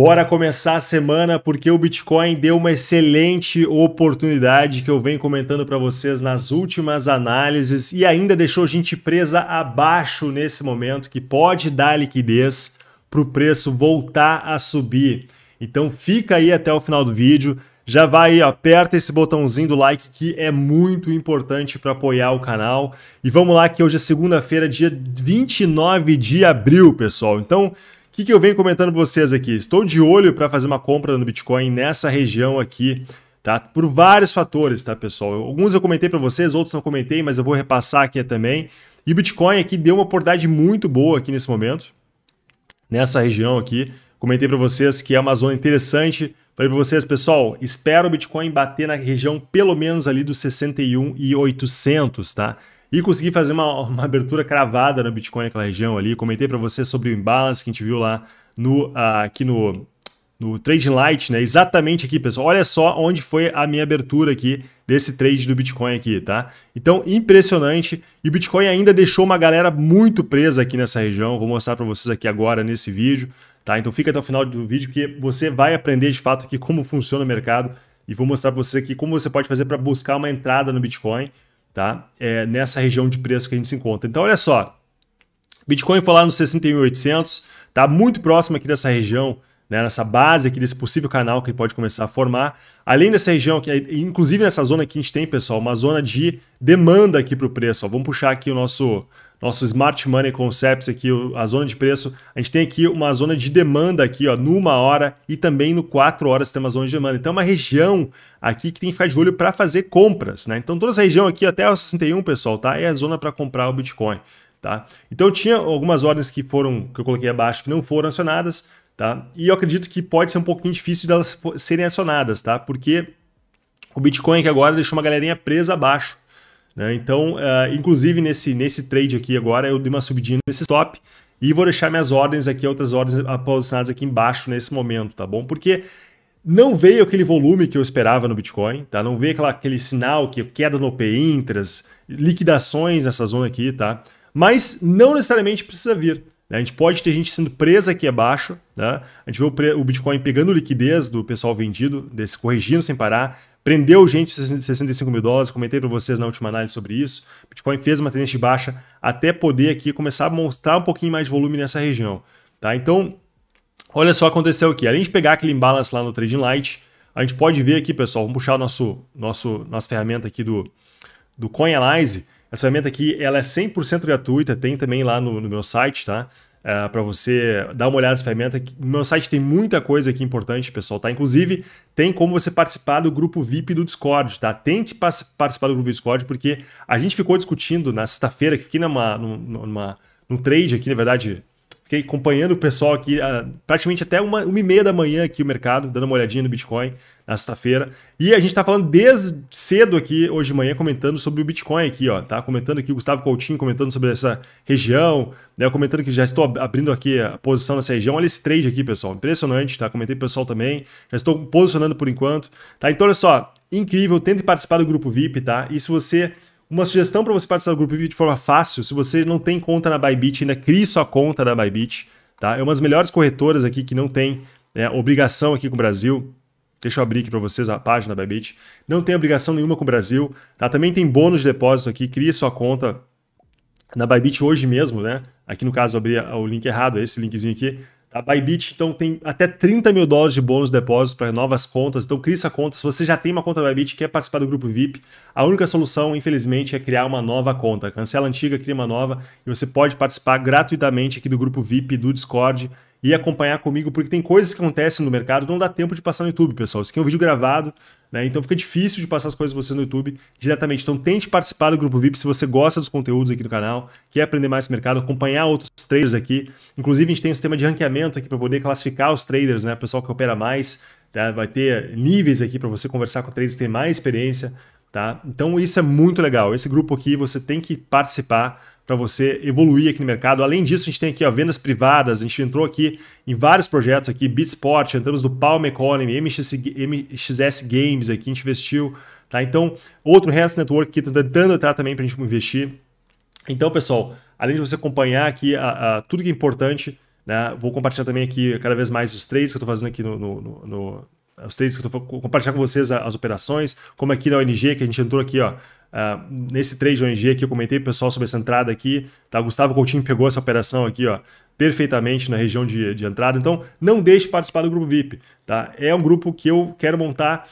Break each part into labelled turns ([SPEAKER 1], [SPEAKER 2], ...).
[SPEAKER 1] Bora começar a semana porque o Bitcoin deu uma excelente oportunidade que eu venho comentando para vocês nas últimas análises e ainda deixou a gente presa abaixo nesse momento que pode dar liquidez para o preço voltar a subir. Então fica aí até o final do vídeo. Já vai aí, aperta esse botãozinho do like que é muito importante para apoiar o canal. E vamos lá que hoje é segunda-feira, dia 29 de abril, pessoal. Então, que, que eu venho comentando para vocês aqui? Estou de olho para fazer uma compra no Bitcoin nessa região aqui, tá? Por vários fatores, tá, pessoal? Alguns eu comentei para vocês, outros não comentei, mas eu vou repassar aqui também. E o Bitcoin aqui deu uma oportunidade muito boa aqui nesse momento, nessa região aqui. Comentei para vocês que é uma zona interessante. Falei para vocês, pessoal, espero o Bitcoin bater na região pelo menos ali dos 61,800, tá? E consegui fazer uma, uma abertura cravada no Bitcoin naquela região ali. Comentei para você sobre o imbalance que a gente viu lá no, uh, aqui no, no Trading Light, né? Exatamente aqui, pessoal. Olha só onde foi a minha abertura aqui desse trade do Bitcoin aqui, tá? Então, impressionante. E o Bitcoin ainda deixou uma galera muito presa aqui nessa região. Vou mostrar para vocês aqui agora nesse vídeo, tá? Então, fica até o final do vídeo que você vai aprender de fato aqui como funciona o mercado e vou mostrar para vocês aqui como você pode fazer para buscar uma entrada no Bitcoin tá? É nessa região de preço que a gente se encontra. Então, olha só, Bitcoin foi lá nos 61.800, tá muito próximo aqui dessa região, né, nessa base aqui desse possível canal que ele pode começar a formar. Além dessa região, que inclusive nessa zona que a gente tem, pessoal, uma zona de demanda aqui para o preço. Ó. Vamos puxar aqui o nosso nosso Smart Money Concepts aqui, a zona de preço, a gente tem aqui uma zona de demanda aqui, ó, no uma hora e também no quatro horas tem uma zona de demanda. Então é uma região aqui que tem que ficar de olho para fazer compras, né? Então toda essa região aqui até o 61, pessoal, tá? É a zona para comprar o Bitcoin, tá? Então tinha algumas ordens que foram que eu coloquei abaixo que não foram acionadas, tá? E eu acredito que pode ser um pouquinho difícil delas serem acionadas, tá? Porque o Bitcoin aqui agora deixou uma galerinha presa abaixo. Né? Então, uh, inclusive nesse, nesse trade aqui agora, eu dei uma subidinha nesse stop e vou deixar minhas ordens aqui, outras ordens posicionadas aqui embaixo nesse momento, tá bom? Porque não veio aquele volume que eu esperava no Bitcoin, tá? Não veio aquela, aquele sinal que queda no OP intras, liquidações nessa zona aqui, tá? Mas não necessariamente precisa vir. Né? A gente pode ter gente sendo presa aqui abaixo, né? A gente vê o Bitcoin pegando liquidez do pessoal vendido, desse corrigindo sem parar, prendeu gente 65 mil dólares, comentei para vocês na última análise sobre isso. Bitcoin fez uma tendência de baixa até poder aqui começar a mostrar um pouquinho mais de volume nessa região. Tá? Então, olha só aconteceu aqui. Além de pegar aquele imbalance lá no Trading Light, a gente pode ver aqui, pessoal, vamos puxar o nosso, nosso, nossa ferramenta aqui do, do CoinAlyze. Essa ferramenta aqui ela é 100% gratuita, tem também lá no, no meu site, tá? Uh, é, para você dar uma olhada nessa ferramenta. No meu site tem muita coisa aqui importante, pessoal, tá? Inclusive, tem como você participar do grupo VIP do Discord, tá? Tente participar do grupo do Discord, porque a gente ficou discutindo na sexta-feira, que fiquei numa, numa, num trade aqui, na verdade, Fiquei acompanhando o pessoal aqui uh, praticamente até uma, uma e meia da manhã aqui o mercado, dando uma olhadinha no Bitcoin na sexta-feira. E a gente está falando desde cedo aqui, hoje de manhã, comentando sobre o Bitcoin aqui, ó. Tá comentando aqui o Gustavo Coutinho comentando sobre essa região, né? Comentando que já estou abrindo aqui a posição nessa região. Olha esse trade aqui, pessoal. Impressionante, tá? Comentei pro pessoal também. Já estou posicionando por enquanto. Tá? Então, olha só, incrível. Tente participar do grupo VIP, tá? E se você uma sugestão para você participar do grupo de forma fácil, se você não tem conta na Bybit, ainda crie sua conta da Bybit. Tá? É uma das melhores corretoras aqui que não tem né, obrigação aqui com o Brasil. Deixa eu abrir aqui para vocês a página da Bybit. Não tem obrigação nenhuma com o Brasil. Tá? Também tem bônus de depósito aqui. Crie sua conta na Bybit hoje mesmo. Né? Aqui no caso eu abri o link errado, esse linkzinho aqui. A Bybit, então, tem até 30 mil dólares de bônus de depósitos para novas contas. Então, crie essa conta. Se você já tem uma conta da Bybit e quer participar do grupo VIP, a única solução, infelizmente, é criar uma nova conta. Cancela a antiga, cria uma nova e você pode participar gratuitamente aqui do grupo VIP do Discord e acompanhar comigo, porque tem coisas que acontecem no mercado, não dá tempo de passar no YouTube, pessoal. Isso aqui é um vídeo gravado, né? Então fica difícil de passar as coisas para você no YouTube diretamente. Então tente participar do grupo VIP se você gosta dos conteúdos aqui do canal, quer aprender mais sobre mercado, acompanhar outros traders aqui. Inclusive, a gente tem um sistema de ranqueamento aqui para poder classificar os traders, né? O pessoal que opera mais, tá? vai ter níveis aqui para você conversar com traders têm mais experiência, tá? Então isso é muito legal. Esse grupo aqui você tem que participar para você evoluir aqui no mercado. Além disso, a gente tem aqui ó, vendas privadas, a gente entrou aqui em vários projetos aqui, Bitsport, entramos do Palm Economy, MXS, Games aqui, a gente investiu, tá? Então, outro Hands Network que está tentando entrar também para a gente investir. Então, pessoal, além de você acompanhar aqui a, a, tudo que é importante, Né? Vou compartilhar também aqui cada vez mais os trades que eu estou fazendo aqui no, no, no, no os trades que eu estou compartilhar com vocês as operações, como aqui na ONG, que a gente entrou aqui, ó, uh, nesse trade ONG que eu comentei pessoal sobre essa entrada aqui, tá? Gustavo Coutinho pegou essa operação aqui, ó, perfeitamente na região de, de entrada. Então, não deixe de participar do grupo VIP, tá? É um grupo que eu quero montar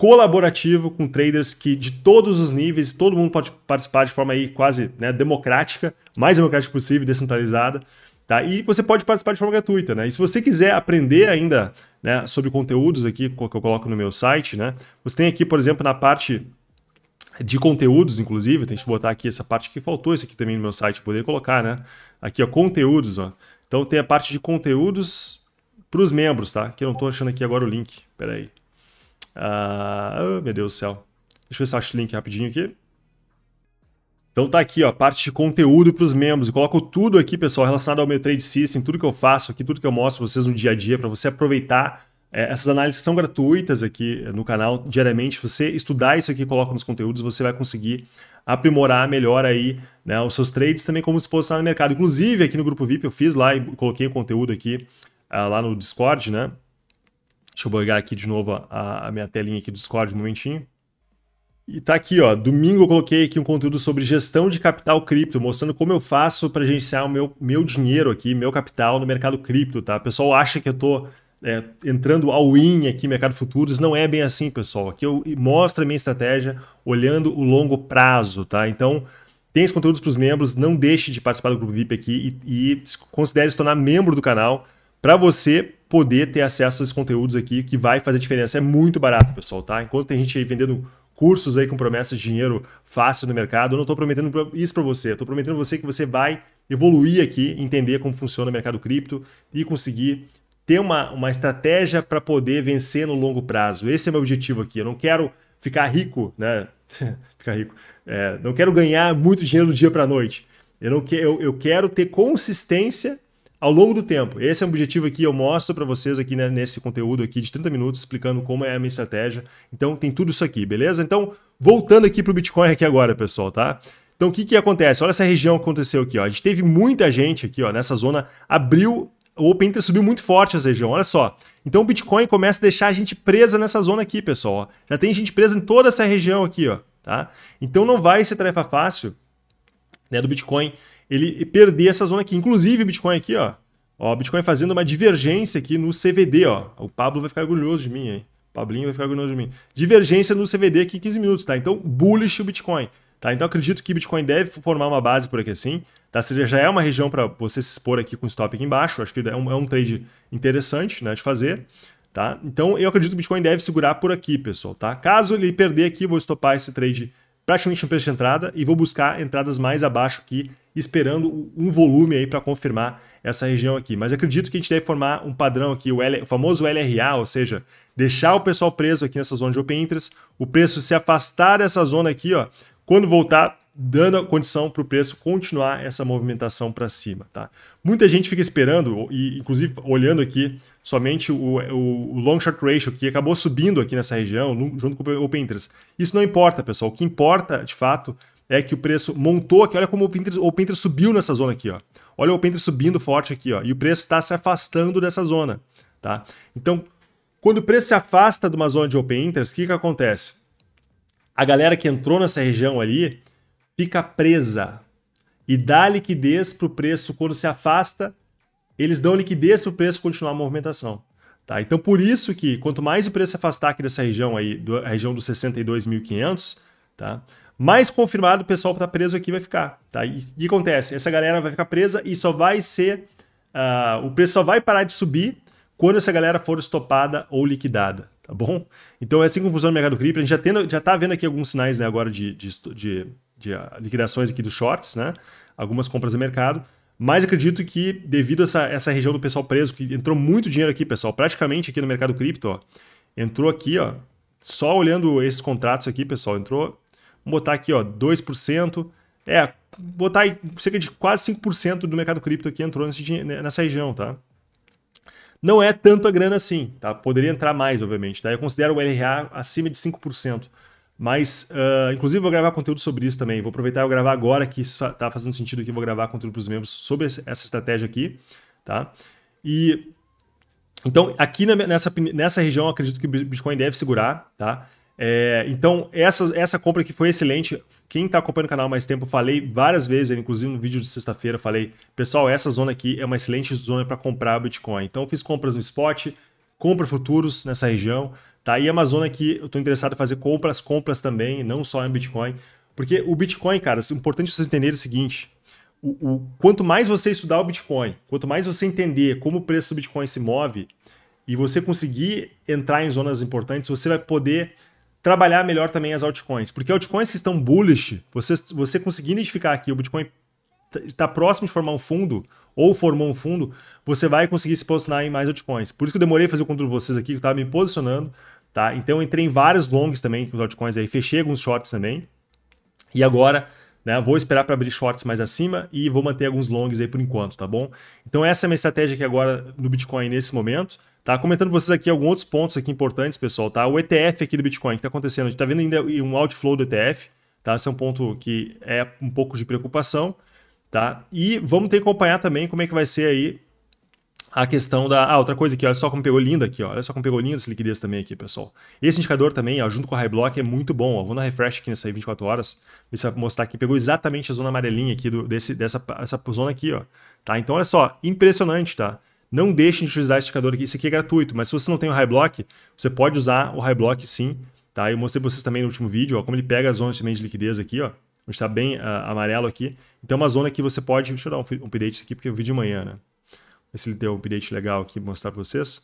[SPEAKER 1] colaborativo com traders que de todos os níveis, todo mundo pode participar de forma aí quase né, democrática, mais democrática possível, descentralizada. Tá? E você pode participar de forma gratuita. Né? E se você quiser aprender ainda né, sobre conteúdos aqui que eu coloco no meu site, né, você tem aqui, por exemplo, na parte de conteúdos, inclusive, tem que botar aqui essa parte que faltou, isso aqui também no meu site, poder colocar, né? Aqui, ó, conteúdos, ó. Então tem a parte de conteúdos para os membros, tá? Que eu não estou achando aqui agora o link. Pera aí. Ah, meu Deus do céu. Deixa eu ver se eu acho o link rapidinho aqui. Então tá aqui, ó, parte de conteúdo para os membros. Eu coloco tudo aqui, pessoal, relacionado ao meu trade system, tudo que eu faço aqui, tudo que eu mostro para vocês no dia a dia, para você aproveitar é, essas análises são gratuitas aqui no canal diariamente. Se você estudar isso aqui coloca nos conteúdos, você vai conseguir aprimorar melhor aí né, os seus trades, também como se posicionar no mercado. Inclusive, aqui no grupo VIP eu fiz lá e coloquei o conteúdo aqui uh, lá no Discord, né? Deixa eu pegar aqui de novo a, a minha telinha aqui do Discord um momentinho. E tá aqui, ó. Domingo eu coloquei aqui um conteúdo sobre gestão de capital cripto, mostrando como eu faço para gerenciar o meu, meu dinheiro aqui, meu capital no mercado cripto, tá? O pessoal acha que eu tô é, entrando ao in aqui, mercado futuros, não é bem assim, pessoal. Aqui eu mostro a minha estratégia olhando o longo prazo, tá? Então, tem esses conteúdos para os membros, não deixe de participar do grupo VIP aqui e, e considere se tornar membro do canal para você poder ter acesso a esses conteúdos aqui que vai fazer diferença. É muito barato, pessoal, tá? Enquanto tem gente aí vendendo cursos aí com promessas de dinheiro fácil no mercado, eu não estou prometendo isso para você. Estou prometendo você que você vai evoluir aqui, entender como funciona o mercado cripto e conseguir ter uma, uma estratégia para poder vencer no longo prazo. Esse é meu objetivo aqui. Eu não quero ficar rico, né? ficar rico. É, não quero ganhar muito dinheiro do dia para a noite. Eu, não que, eu, eu quero ter consistência ao longo do tempo. Esse é o objetivo aqui, eu mostro para vocês aqui né, nesse conteúdo aqui de 30 minutos explicando como é a minha estratégia. Então tem tudo isso aqui, beleza? Então, voltando aqui para o Bitcoin aqui agora, pessoal, tá? Então o que, que acontece? Olha essa região que aconteceu aqui, ó. A gente teve muita gente aqui, ó, nessa zona, abriu o Open Interest subiu muito forte essa região, olha só. Então o Bitcoin começa a deixar a gente presa nessa zona aqui, pessoal. Já tem gente presa em toda essa região aqui, ó. Tá? Então não vai ser tarefa fácil né, do Bitcoin ele perder essa zona aqui. Inclusive Bitcoin aqui, ó. Ó, Bitcoin fazendo uma divergência aqui no CVD, ó. O Pablo vai ficar orgulhoso de mim, hein? O Pablinho vai ficar orgulhoso de mim. Divergência no CVD aqui em 15 minutos, tá? Então, bullish o Bitcoin. Tá? Então acredito que Bitcoin deve formar uma base por aqui assim. Tá? Seja, já é uma região para você se expor aqui com stop aqui embaixo. Acho que é um, é um trade interessante né, de fazer. Tá? Então eu acredito que o Bitcoin deve segurar por aqui, pessoal. Tá? Caso ele perder aqui, vou estopar esse trade praticamente no preço de entrada e vou buscar entradas mais abaixo aqui, esperando um volume aí para confirmar essa região aqui. Mas acredito que a gente deve formar um padrão aqui, o, L, o famoso LRA, ou seja, deixar o pessoal preso aqui nessa zona de open interest, o preço se afastar dessa zona aqui, ó, quando voltar, dando a condição para o preço continuar essa movimentação para cima. Tá? Muita gente fica esperando, e inclusive olhando aqui somente o, o, long short ratio, que acabou subindo aqui nessa região, junto com o Open Interest. Isso não importa, pessoal. O que importa, de fato, é que o preço montou aqui. Olha como o Open Interest, o Open Interest subiu nessa zona aqui. Ó. Olha o Open Interest subindo forte aqui. Ó, e o preço está se afastando dessa zona. Tá? Então, quando o preço se afasta de uma zona de Open Interest, o que, que acontece? a galera que entrou nessa região ali fica presa e dá liquidez para o preço quando se afasta, eles dão liquidez para o preço continuar a movimentação. Tá? Então, por isso que quanto mais o preço se afastar aqui dessa região aí, do, a região dos 62.500, tá? mais confirmado o pessoal que está preso aqui vai ficar. Tá? E o que acontece? Essa galera vai ficar presa e só vai ser. Uh, o preço só vai parar de subir quando essa galera for estopada ou liquidada tá bom? Então é assim como funciona o mercado cripto. A gente já, tendo, já tá vendo aqui alguns sinais né, agora de, de, de, de ah, liquidações aqui dos shorts, né? Algumas compras de mercado. Mas acredito que devido a essa, essa região do pessoal preso, que entrou muito dinheiro aqui, pessoal, praticamente aqui no mercado cripto, ó, entrou aqui, ó, só olhando esses contratos aqui, pessoal, entrou, vamos botar aqui, ó, 2%, é, botar aí cerca de quase 5% do mercado cripto aqui entrou nesse, nessa região, tá? Não é tanto a grana assim, tá? Poderia entrar mais, obviamente, tá? Eu considero o LRA acima de 5%. Mas, uh, inclusive, vou gravar conteúdo sobre isso também. Vou aproveitar e gravar agora que está fazendo sentido aqui. Vou gravar conteúdo para os membros sobre essa estratégia aqui, tá? E então, aqui nessa, nessa região, acredito que o Bitcoin deve segurar, tá? É, então, essa, essa compra aqui foi excelente. Quem está acompanhando o canal há mais tempo, falei várias vezes, inclusive no vídeo de sexta-feira, falei, pessoal, essa zona aqui é uma excelente zona para comprar Bitcoin. Então, fiz compras no spot, compra futuros nessa região, tá? E é uma zona que eu estou interessado em fazer compras, compras também, não só em Bitcoin. Porque o Bitcoin, cara, é importante vocês entenderem o seguinte: o, o, quanto mais você estudar o Bitcoin, quanto mais você entender como o preço do Bitcoin se move e você conseguir entrar em zonas importantes, você vai poder trabalhar melhor também as altcoins. Porque altcoins que estão bullish, você, você conseguir identificar aqui o Bitcoin está próximo de formar um fundo ou formou um fundo, você vai conseguir se posicionar em mais altcoins. Por isso que eu demorei a fazer o controle de vocês aqui, que eu estava me posicionando, tá? Então entrei em vários longs também com os altcoins aí, fechei alguns shorts também. E agora né? Vou esperar para abrir shorts mais acima e vou manter alguns longs aí por enquanto, tá bom? Então essa é a minha estratégia aqui agora no Bitcoin nesse momento. Tá comentando vocês aqui alguns outros pontos aqui importantes, pessoal, tá? O ETF aqui do Bitcoin, que está acontecendo? A gente está vendo ainda um outflow do ETF, tá? Esse é um ponto que é um pouco de preocupação, tá? E vamos ter que acompanhar também como é que vai ser aí a questão da. Ah, outra coisa aqui, olha só como pegou linda aqui, olha só como pegou linda essa liquidez também aqui, pessoal. Esse indicador também, ó, junto com o High Block, é muito bom. Ó. Vou na refresh aqui nessa aí 24 horas, ver se vai mostrar aqui. Pegou exatamente a zona amarelinha aqui, do, desse, dessa essa zona aqui, ó. Tá? Então, olha só, impressionante, tá? Não deixem de utilizar esse indicador aqui, isso aqui é gratuito, mas se você não tem o High Block, você pode usar o High Block sim, tá? Eu mostrei para vocês também no último vídeo, ó, como ele pega as zonas também de liquidez aqui, ó. Onde está bem uh, amarelo aqui. Então, é uma zona que você pode. Deixa eu dar um, update aqui, porque o vídeo de manhã, né? Ver se ele deu um update legal aqui mostrar para vocês.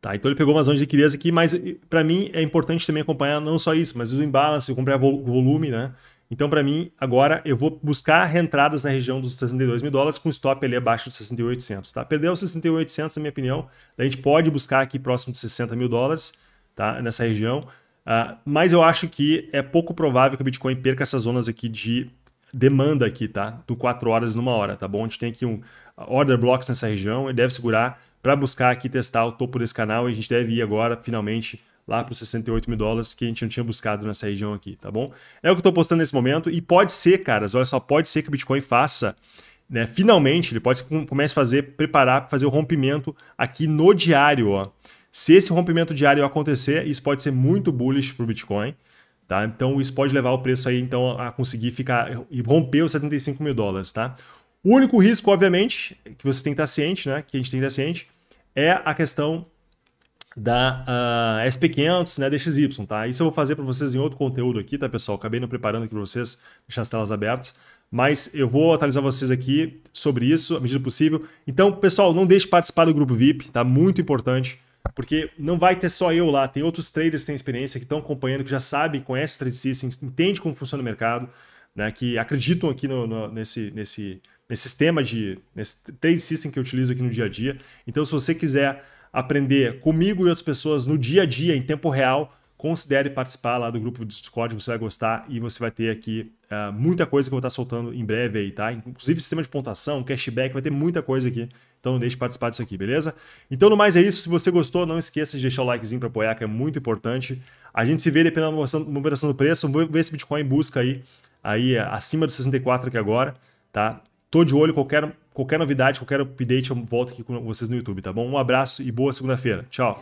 [SPEAKER 1] Tá, então ele pegou uma zona de liquidez aqui, mas para mim é importante também acompanhar não só isso, mas o imbalance, comprar volume, né? Então, para mim, agora eu vou buscar reentradas na região dos 62 mil dólares com stop ali abaixo de 68,800, tá? Perdeu os 68,800, na minha opinião, a gente pode buscar aqui próximo de 60 mil dólares, tá? Nessa região. Uh, mas eu acho que é pouco provável que o Bitcoin perca essas zonas aqui de demanda aqui, tá? Do 4 horas numa hora, tá bom? A gente tem aqui um order blocks nessa região, ele deve segurar para buscar aqui testar o topo desse canal e a gente deve ir agora, finalmente, lá para os 68 mil dólares que a gente não tinha buscado nessa região aqui, tá bom? É o que eu estou postando nesse momento e pode ser, caras, olha só, pode ser que o Bitcoin faça, né, finalmente, ele pode comece a fazer, preparar para fazer o rompimento aqui no diário, ó. Se esse rompimento diário acontecer, isso pode ser muito bullish para o Bitcoin, Tá? Então isso pode levar o preço aí então a conseguir ficar e romper os 75 mil dólares. Tá? O único risco, obviamente, que você tem que estar ciente, né? que a gente tem que estar ciente, é a questão da uh, SP500, né, DXY, tá? Isso eu vou fazer para vocês em outro conteúdo aqui, tá, pessoal? Acabei não preparando aqui para vocês, deixar as telas abertas, mas eu vou atualizar vocês aqui sobre isso à medida possível. Então, pessoal, não deixe de participar do grupo VIP, tá? Muito importante. Porque não vai ter só eu lá, tem outros traders que têm experiência, que estão acompanhando, que já sabem, conhecem o Trade System, entendem como funciona o mercado, né, que acreditam aqui no, no, nesse, nesse, nesse sistema de nesse Trade System que eu utilizo aqui no dia a dia. Então, se você quiser aprender comigo e outras pessoas no dia a dia, em tempo real, considere participar lá do grupo do Discord, você vai gostar e você vai ter aqui uh, muita coisa que eu vou estar soltando em breve aí, tá? Inclusive sistema de pontuação, cashback, vai ter muita coisa aqui. Então não deixe de participar disso aqui, beleza? Então no mais é isso. Se você gostou, não esqueça de deixar o likezinho para apoiar, que é muito importante. A gente se vê dependendo da movimentação do preço. Vamos ver se Bitcoin busca aí, aí acima dos 64 aqui agora, tá? Tô de olho, qualquer, qualquer novidade, qualquer update, eu volto aqui com vocês no YouTube, tá bom? Um abraço e boa segunda-feira. Tchau!